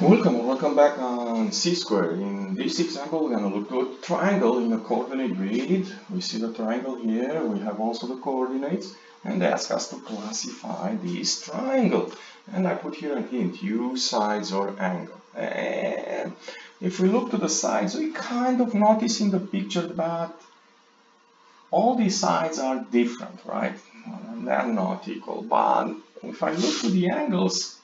Welcome or welcome back on C square. In this example, we're going to look at a triangle in a coordinate grid. We see the triangle here. We have also the coordinates. And they ask us to classify this triangle. And I put here a hint, U sides or angle. And if we look to the sides, we kind of notice in the picture that all these sides are different, right? They're not equal. But if I look to the angles,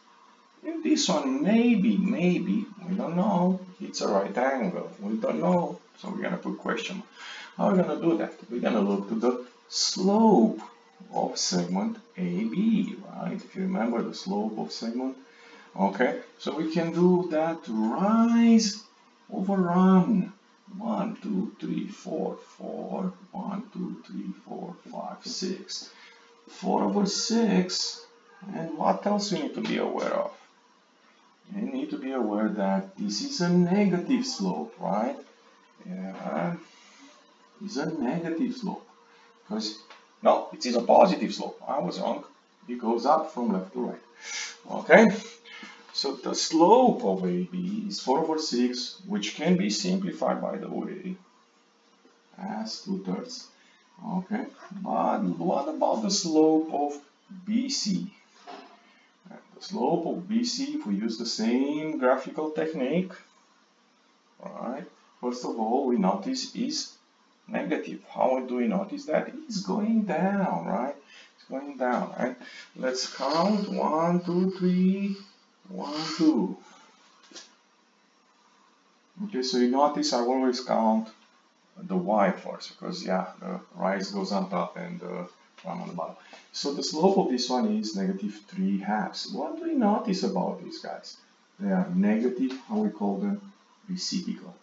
this one, maybe, maybe, we don't know, it's a right angle. We don't know, so we're gonna put question. How are we gonna do that? We're gonna look to the slope of segment AB, right? If you remember the slope of segment, okay? So we can do that rise over run. One, two, three, four, four, one, two, three, four, five, six. Four over six, and what else we need to be aware of? You need to be aware that this is a negative slope, right? Yeah, it's a negative slope. Because, no, it is a positive slope. I was wrong. It goes up from left to right. Okay? So the slope of AB is 4 over 6, which can be simplified by the way as 2 thirds. Okay? But what about the slope of BC? The slope of BC, if we use the same graphical technique, right, first of all, we notice is negative. How do we notice that? It's going down, right? It's going down, right? Let's count one, two, three, one, two. Okay, so you notice I always count the y first because yeah, the rise goes on top and the on the bottom. So the slope of this one is negative 3 halves. What do we notice about these guys? They are negative, how we call them, reciprocal.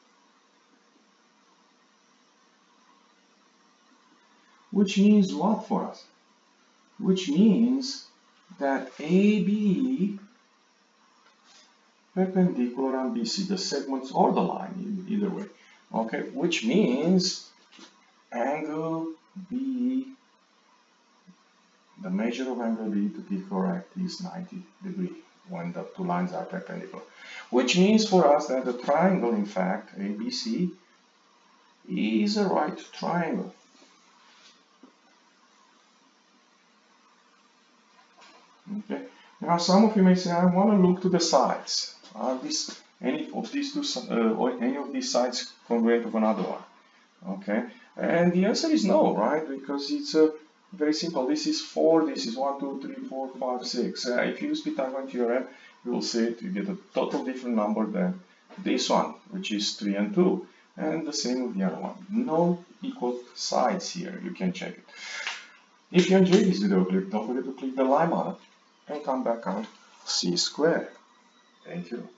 Which means what for us? Which means that AB perpendicular on BC, the segments or the line, either way. Okay, which means angle measure of angle B to be correct is 90 degree when the two lines are perpendicular. Which means for us that the triangle, in fact, ABC, is a right triangle. Okay. Now some of you may say, I want to look to the sides. Are these any of these two uh, or any of these sides congruent with another one? Okay. And the answer is no, right? Because it's a very simple. This is 4, this is 1, 2, 3, 4, 5, 6. Uh, if you use Pythagorean theorem, you will see it, you get a total different number than this one, which is 3 and 2. And the same with the other one. No equal sides here, you can check it. If you enjoyed this video clip, don't forget to click the like button and come back on C square. Thank you.